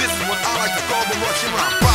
This is what I like to call the Russian rock.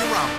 around.